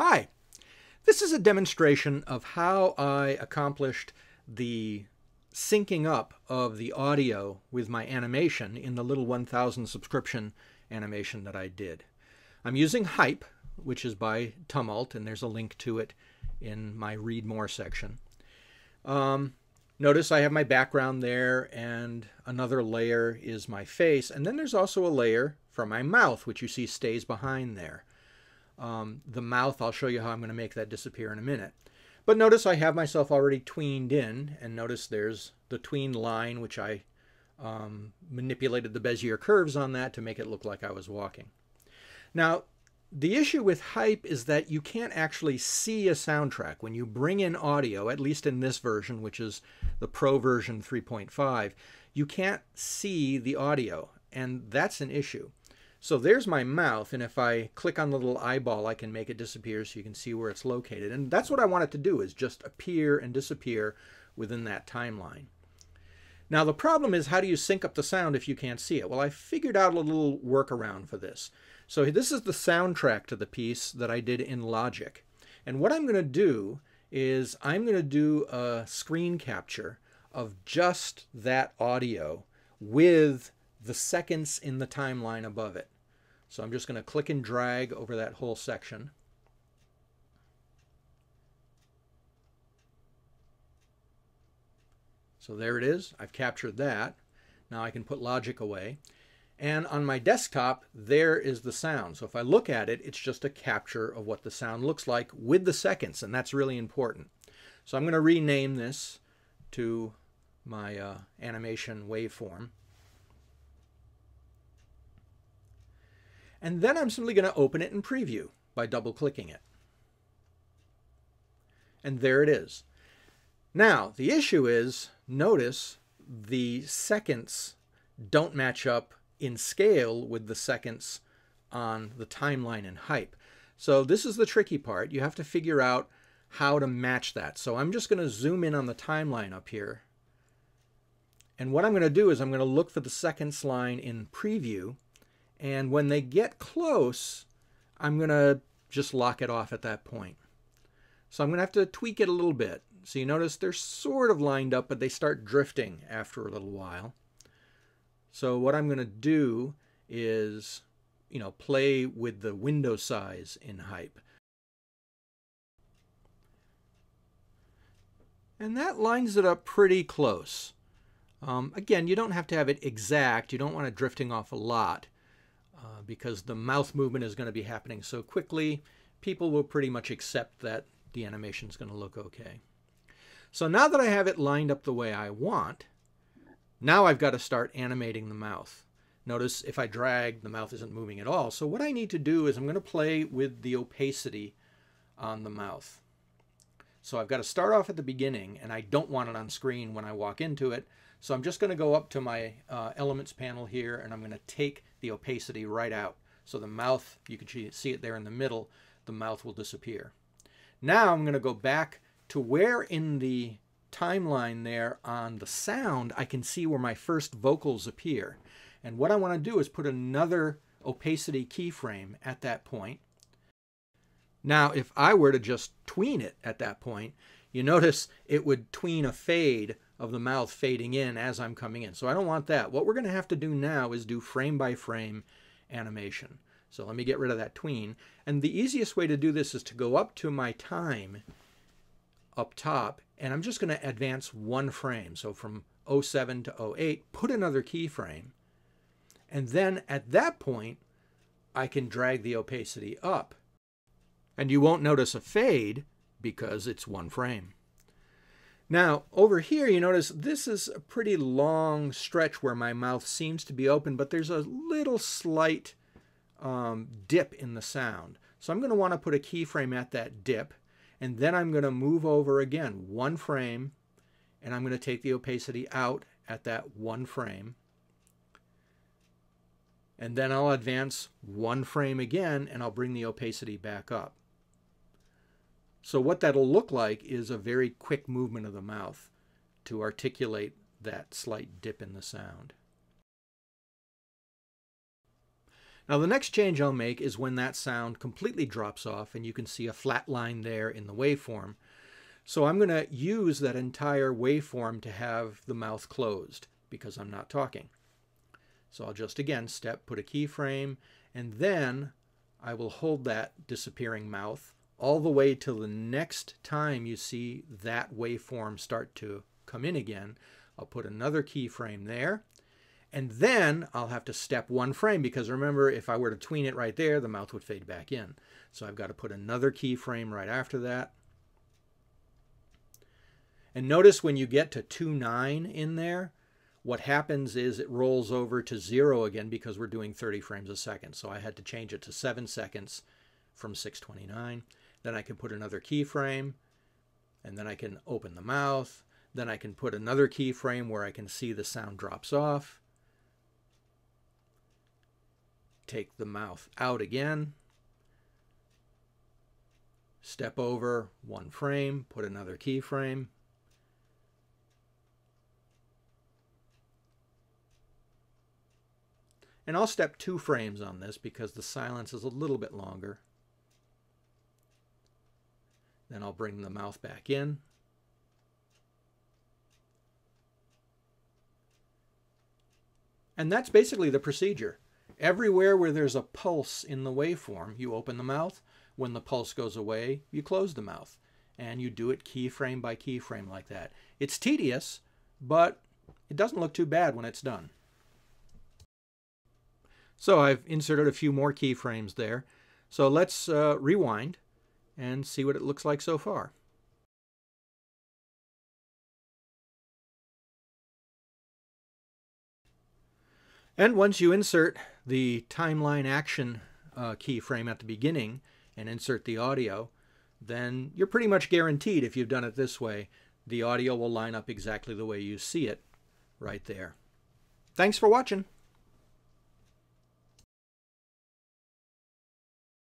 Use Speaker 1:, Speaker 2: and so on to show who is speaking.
Speaker 1: Hi, this is a demonstration of how I accomplished the syncing up of the audio with my animation in the little 1000 subscription animation that I did. I'm using Hype, which is by Tumult, and there's a link to it in my Read More section. Um, notice I have my background there and another layer is my face, and then there's also a layer for my mouth, which you see stays behind there. Um, the mouth, I'll show you how I'm going to make that disappear in a minute. But notice I have myself already tweened in, and notice there's the tween line, which I um, manipulated the Bezier curves on that to make it look like I was walking. Now, the issue with hype is that you can't actually see a soundtrack. When you bring in audio, at least in this version, which is the Pro version 3.5, you can't see the audio, and that's an issue. So there's my mouth, and if I click on the little eyeball, I can make it disappear so you can see where it's located. And that's what I want it to do, is just appear and disappear within that timeline. Now the problem is how do you sync up the sound if you can't see it? Well, I figured out a little workaround for this. So this is the soundtrack to the piece that I did in Logic. And what I'm going to do is I'm going to do a screen capture of just that audio with the seconds in the timeline above it. So I'm just going to click and drag over that whole section. So there it is. I've captured that. Now I can put Logic away. And on my desktop, there is the sound. So if I look at it, it's just a capture of what the sound looks like with the seconds, and that's really important. So I'm going to rename this to my uh, animation waveform. And then I'm simply going to open it in preview by double clicking it. And there it is. Now, the issue is, notice the seconds don't match up in scale with the seconds on the timeline and hype. So this is the tricky part. You have to figure out how to match that. So I'm just going to zoom in on the timeline up here. And what I'm going to do is I'm going to look for the seconds line in preview and when they get close, I'm going to just lock it off at that point. So I'm going to have to tweak it a little bit. So you notice they're sort of lined up, but they start drifting after a little while. So what I'm going to do is, you know, play with the window size in Hype. And that lines it up pretty close. Um, again, you don't have to have it exact. You don't want it drifting off a lot. Uh, because the mouth movement is going to be happening so quickly, people will pretty much accept that the animation is going to look okay. So now that I have it lined up the way I want, now I've got to start animating the mouth. Notice if I drag, the mouth isn't moving at all. So what I need to do is I'm going to play with the opacity on the mouth. So I've got to start off at the beginning, and I don't want it on screen when I walk into it. So I'm just going to go up to my uh, elements panel here, and I'm going to take the opacity right out. So the mouth, you can see it there in the middle, the mouth will disappear. Now I'm going to go back to where in the timeline there on the sound, I can see where my first vocals appear. And what I want to do is put another opacity keyframe at that point. Now, if I were to just tween it at that point, you notice it would tween a fade of the mouth fading in as I'm coming in. So I don't want that. What we're going to have to do now is do frame by frame animation. So let me get rid of that tween. And the easiest way to do this is to go up to my time up top, and I'm just going to advance one frame. So from 07 to 08, put another keyframe. And then at that point, I can drag the opacity up. And you won't notice a fade because it's one frame. Now, over here, you notice this is a pretty long stretch where my mouth seems to be open, but there's a little slight um, dip in the sound. So I'm going to want to put a keyframe at that dip, and then I'm going to move over again one frame, and I'm going to take the opacity out at that one frame. And then I'll advance one frame again, and I'll bring the opacity back up. So what that'll look like is a very quick movement of the mouth to articulate that slight dip in the sound. Now the next change I'll make is when that sound completely drops off and you can see a flat line there in the waveform. So I'm going to use that entire waveform to have the mouth closed because I'm not talking. So I'll just again step, put a keyframe, and then I will hold that disappearing mouth all the way till the next time you see that waveform start to come in again. I'll put another keyframe there, and then I'll have to step one frame because remember, if I were to tween it right there, the mouth would fade back in. So I've got to put another keyframe right after that. And notice when you get to 2.9 in there, what happens is it rolls over to zero again because we're doing 30 frames a second. So I had to change it to seven seconds from 629. Then I can put another keyframe and then I can open the mouth. Then I can put another keyframe where I can see the sound drops off. Take the mouth out again. Step over one frame, put another keyframe. And I'll step two frames on this because the silence is a little bit longer. Then I'll bring the mouth back in. And that's basically the procedure. Everywhere where there's a pulse in the waveform, you open the mouth. When the pulse goes away, you close the mouth. And you do it keyframe by keyframe like that. It's tedious, but it doesn't look too bad when it's done. So I've inserted a few more keyframes there. So let's uh, rewind and see what it looks like so far. And once you insert the timeline action uh, keyframe at the beginning and insert the audio, then you're pretty much guaranteed if you've done it this way, the audio will line up exactly the way you see it right there. Thanks for watching.